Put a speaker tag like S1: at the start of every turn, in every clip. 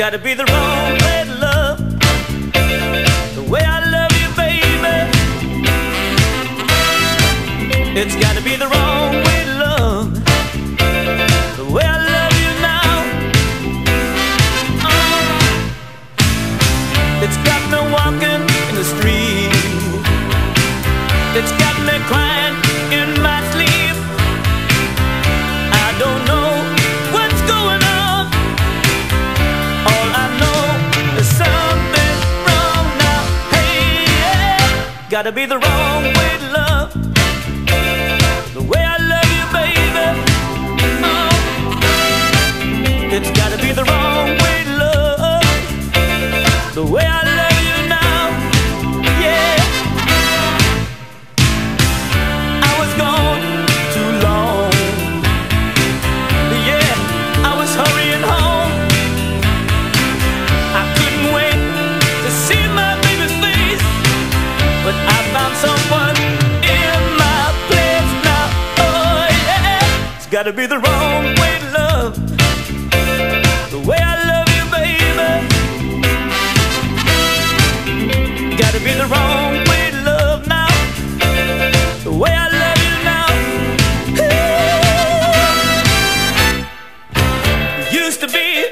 S1: Gotta be the wrong way to love. The way I love you, baby. It's gotta be the wrong way to love. The way I love you now. Uh, it's got me walking in the street. It's got me crying gotta be the wrong it's gotta be the wrong way to love, the way I love you, baby. Gotta be the wrong way to love now, the way I love you now. Used to be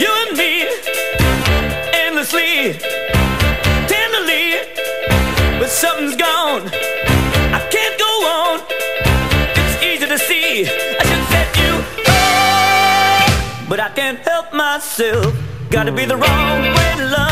S1: you and me endlessly, tenderly, but something's gone. But I can't help myself. Gotta be the wrong way to love,